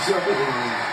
需要背给